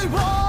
They!